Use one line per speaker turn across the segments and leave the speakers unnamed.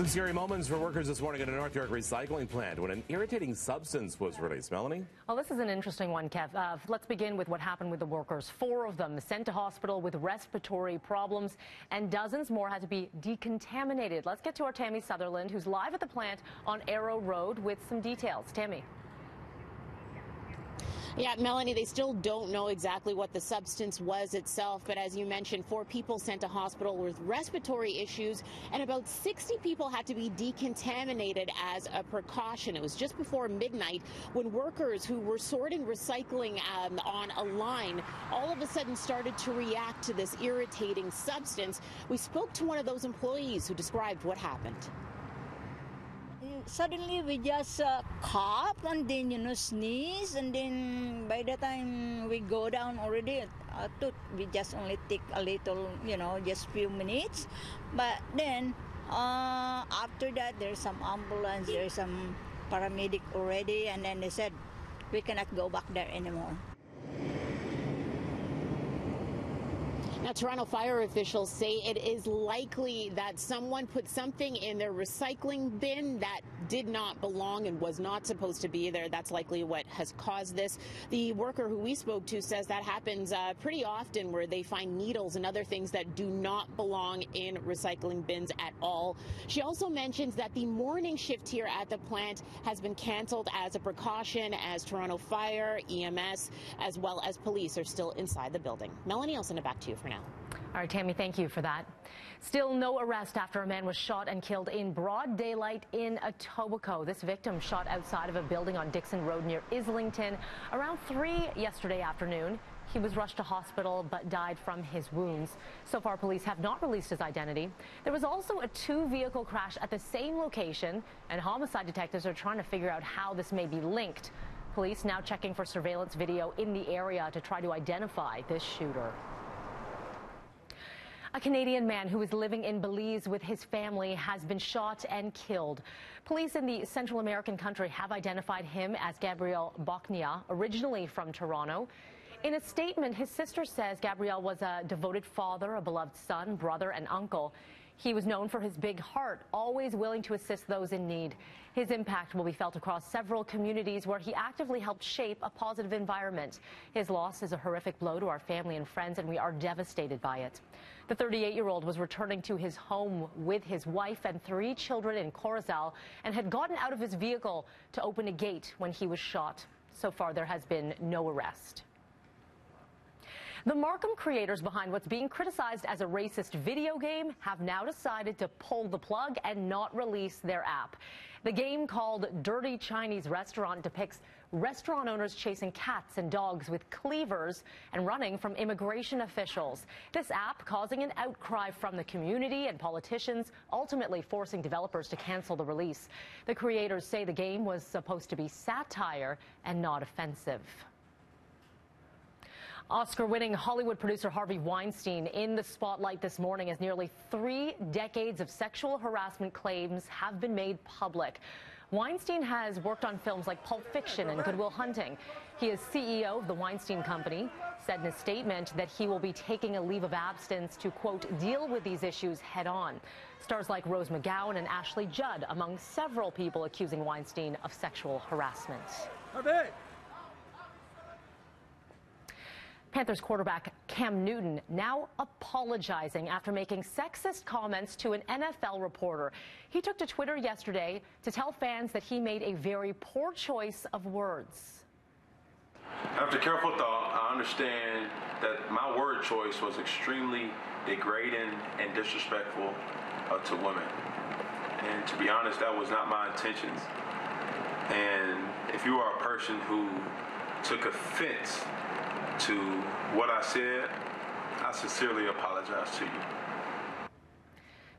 Some scary moments for workers this morning at a North York recycling plant when an irritating substance was released. Melanie?
Well, this is an interesting one, Kev. Uh, let's begin with what happened with the workers. Four of them sent to hospital with respiratory problems, and dozens more had to be decontaminated. Let's get to our Tammie Sutherland, who's live at the plant on Arrow Road with some details. Tammie.
Yeah, Melanie, they still don't know exactly what the substance was itself, but as you mentioned, four people sent to hospital with respiratory issues, and about 60 people had to be decontaminated as a precaution. It was just before midnight when workers who were sorting recycling um, on a line all of a sudden started to react to this irritating substance. We spoke to one of those employees who described what happened
suddenly we just uh, cough and then you know sneeze and then by the time we go down already uh, to, we just only take a little you know just few minutes. But then uh, after that there's some ambulance there's some paramedic already and then they said we cannot go back there anymore
Now, Toronto fire officials say it is likely that someone put something in their recycling bin that did not belong and was not supposed to be there. That's likely what has caused this. The worker who we spoke to says that happens uh, pretty often where they find needles and other things that do not belong in recycling bins at all. She also mentions that the morning shift here at the plant has been canceled as a precaution as Toronto Fire, EMS, as well as police are still inside the building. Melanie, it back to you now.
All right, Tammie, thank you for that. Still no arrest after a man was shot and killed in broad daylight in Etobicoke. This victim shot outside of a building on Dixon Road near Islington around 3 yesterday afternoon. He was rushed to hospital but died from his wounds. So far, police have not released his identity. There was also a two vehicle crash at the same location, and homicide detectives are trying to figure out how this may be linked. Police now checking for surveillance video in the area to try to identify this shooter. A Canadian man who was living in Belize with his family has been shot and killed. Police in the Central American country have identified him as Gabriel Bocnia, originally from Toronto. In a statement, his sister says Gabriel was a devoted father, a beloved son, brother, and uncle. He was known for his big heart, always willing to assist those in need. His impact will be felt across several communities where he actively helped shape a positive environment. His loss is a horrific blow to our family and friends, and we are devastated by it. The 38 year old was returning to his home with his wife and three children in Corozal and had gotten out of his vehicle to open a gate when he was shot. So far, there has been no arrest. The Markham creators behind what's being criticized as a racist video game have now decided to pull the plug and not release their app. The game called Dirty Chinese Restaurant depicts restaurant owners chasing cats and dogs with cleavers and running from immigration officials. This app causing an outcry from the community and politicians, ultimately forcing developers to cancel the release. The creators say the game was supposed to be satire and not offensive. Oscar winning Hollywood producer Harvey Weinstein in the spotlight this morning as nearly three decades of sexual harassment claims have been made public. Weinstein has worked on films like Pulp Fiction and Good Will Hunting. He is CEO of the Weinstein Company, said in a statement that he will be taking a leave of absence to, quote, deal with these issues head on. Stars like Rose McGowan and Ashley Judd among several people accusing Weinstein of sexual harassment. Harvey! Panthers quarterback Cam Newton now apologizing after making sexist comments to an NFL reporter. He took to Twitter yesterday to tell fans that he made a very poor choice of words.
After careful thought, I understand that my word choice was extremely degrading and disrespectful uh, to women. And to be honest, that was not my intentions. And if you are a person who took offense to what I said, I sincerely apologize to you.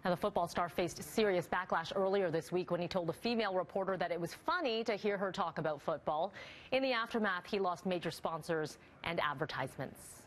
Now, the football star faced serious backlash earlier this week when he told a female reporter that it was funny to hear her talk about football. In the aftermath, he lost major sponsors and advertisements.